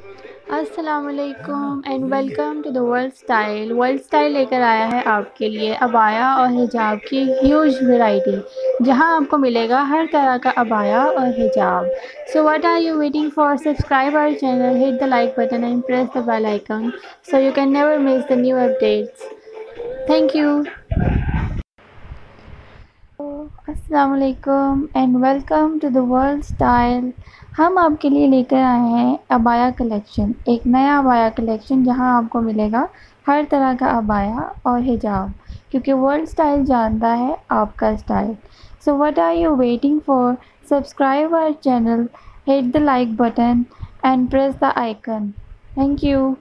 वालेकुम and welcome to the World Style World Style लेकर आया है आपके लिए अबाया और हिजाब की ह्यूज वैरायटी जहाँ आपको मिलेगा हर तरह का अबाया और हिजाब। So what are you waiting for subscribe our channel hit the like button and press the bell icon so you can never miss the new updates thank you अस्सलाम वालेकुम and welcome to the World Style हम आपके लिए लेकर आए हैं abaya collection एक नया अबाया कलेक्शन जहाँ आपको मिलेगा हर तरह का अबाया और हिजाब, क्योंकि वर्ल्ड स्टाइल जानता है आपका style so what are you waiting for subscribe our channel hit the like button and press the icon thank you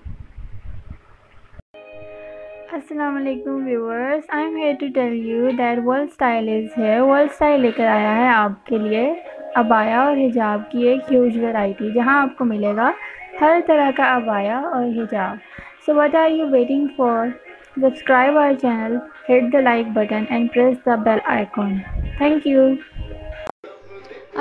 अस्सलाम वालेकुम viewers I am here to tell you that World Style is है world style लेकर आया है आपके लिए अबाया और हिजाब की एक ह्यूज वैरायटी जहाँ आपको मिलेगा हर तरह का अबाया और हिजाब। So what are you waiting for subscribe our channel hit the like button and press the bell icon thank you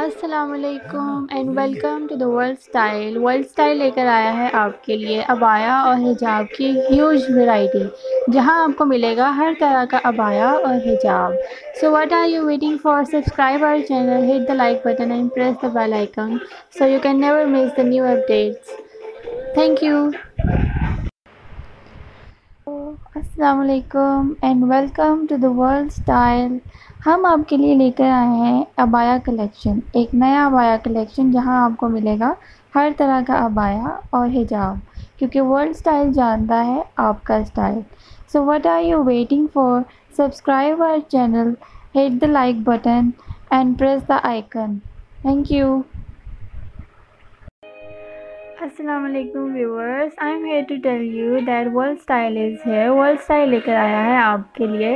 अस्सलाम वालेकुम and welcome to the World Style World Style लेकर आया है आपके लिए अबाया और हिजाब की ह्यूज वैरायटी जहाँ आपको मिलेगा हर तरह का अबाया और हिजाब। So what are you waiting for subscribe our channel hit the like button and press the bell icon so you can never miss the new updates thank you अस्सलाम वालेकुम and welcome to the World Style हम आपके लिए लेकर आए हैं abaya collection एक नया अबाया कलेक्शन जहाँ आपको मिलेगा हर तरह का अबाया और हिजाब, क्योंकि वर्ल्ड स्टाइल जानता है आपका style so what are you waiting for subscribe our channel hit the like button and press the icon thank you अस्सलाम वालेकुम viewers I am here to tell you that World Style is है world style लेकर आया है आपके लिए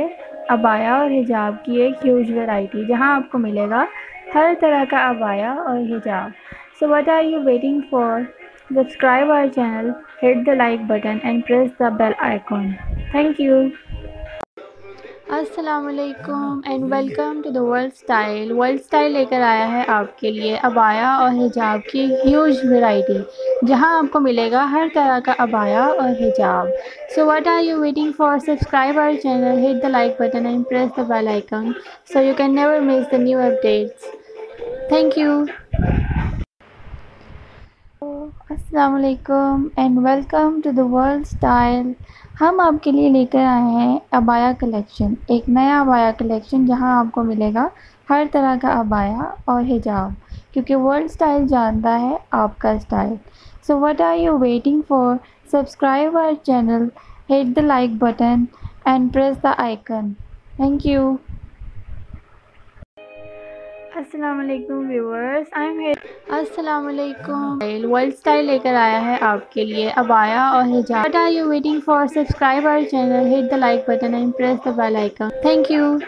अबाया और हिजाब की एक ह्यूज वैरायटी जहाँ आपको मिलेगा हर तरह का अबाया और हिजाब। So what are you waiting for subscribe our channel hit the like button and press the bell icon thank you अस्सलाम वालेकुम and welcome to the world style world style लेकर आया है आपके लिए अबाया और हिजाब की ह्यूज वैरायटी जहाँ आपको मिलेगा हर तरह का अबाया और हिजाब। So what are you waiting for subscribe our channel hit the like button and press the bell icon so you can never miss the new updates thank you अस्सलाम वालेकुम and welcome to the world style हम आपके लिए लेकर आए हैं abaya collection एक नया अबाया कलेक्शन जहाँ आपको मिलेगा हर तरह का अबाया और हिजाब, क्योंकि वर्ल्ड स्टाइल जानता है आपका style so what are you waiting for subscribe our channel hit the like button and press the icon thank you I am world style लेकर आया है आपके लिए अबाया और हिजाब। Are you waiting for subscribe our channel hit the like button and press the bell icon thank you